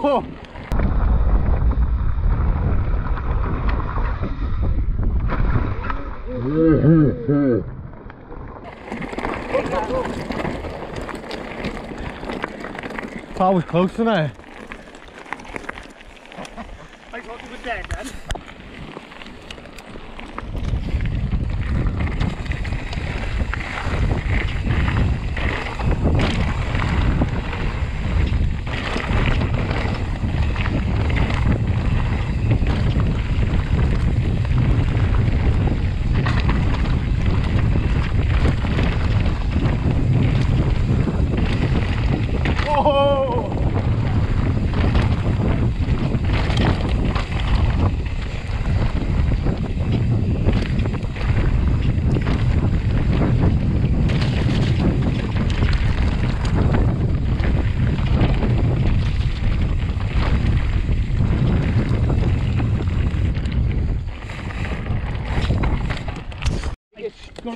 Whoa! That was close, wasn't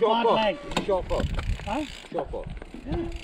Good bad leg. Shot put. Huh? Shot put. Decent.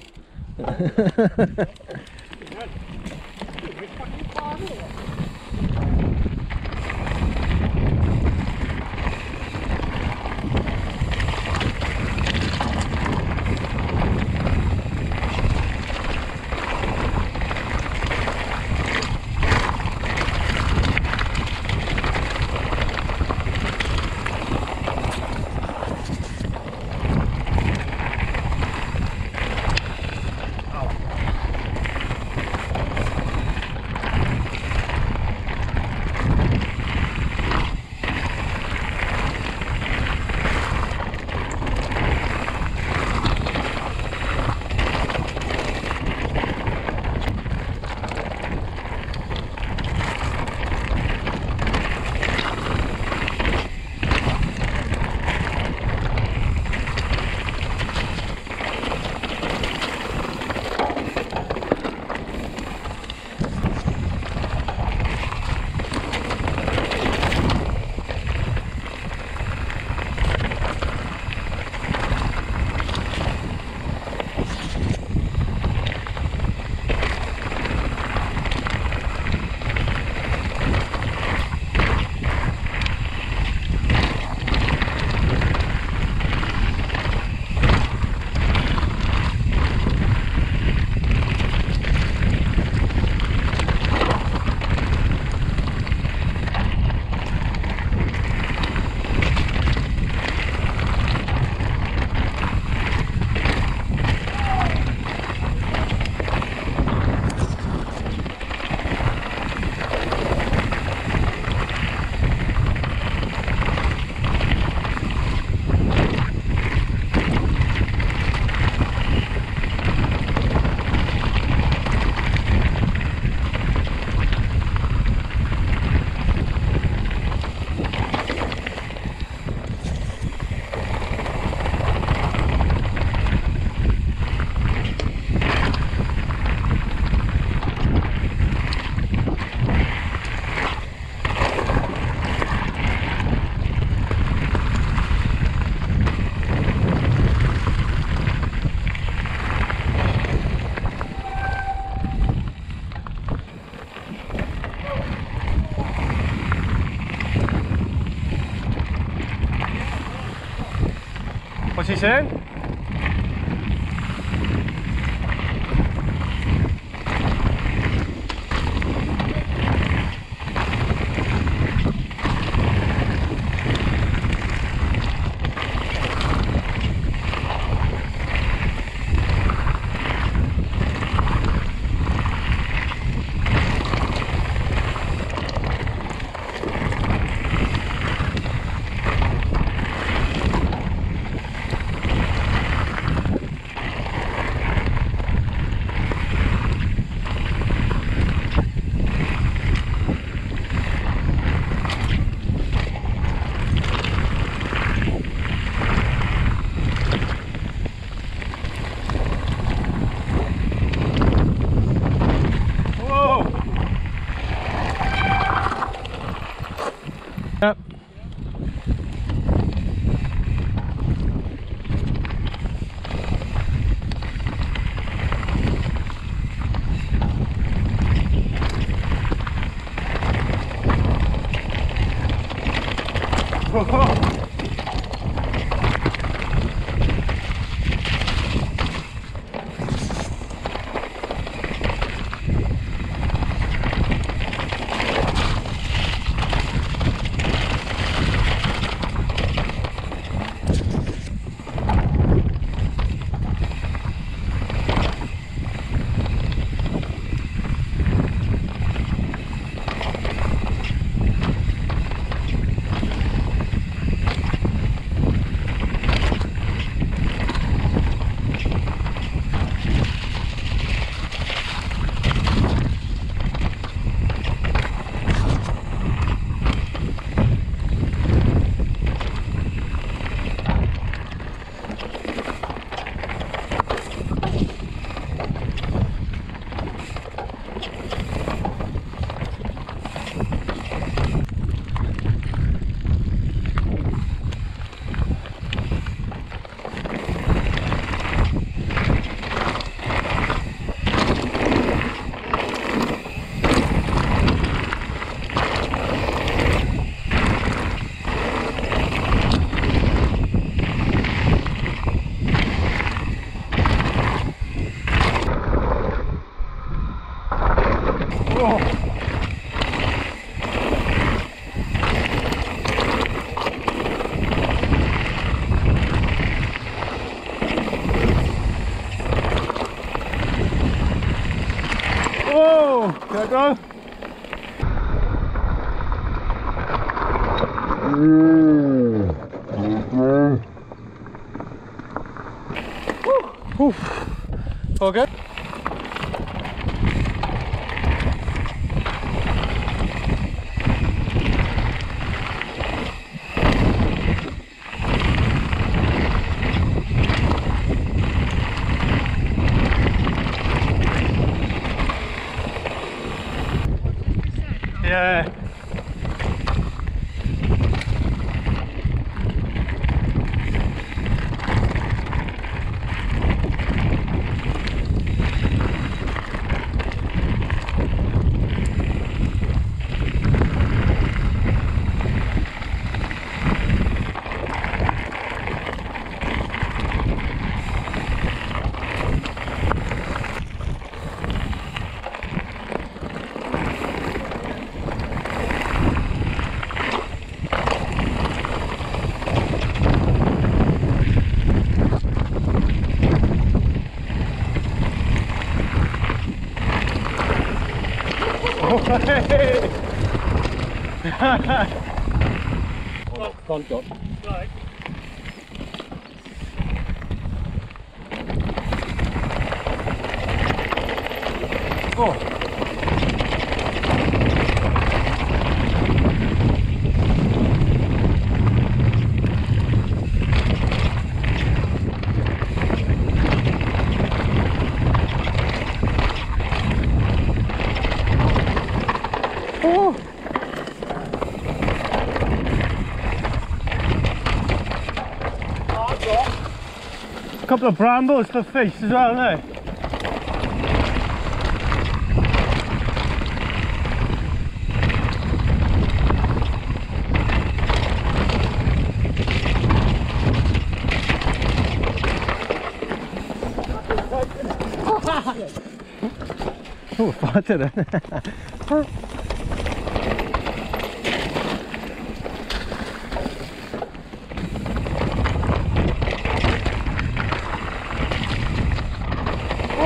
Whoa. Whoa, Con chốt. Rồi. Oh. Oh. couple of brambles for fish as well there. oh, fat it.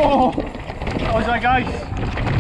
Oh! Vad var det guys?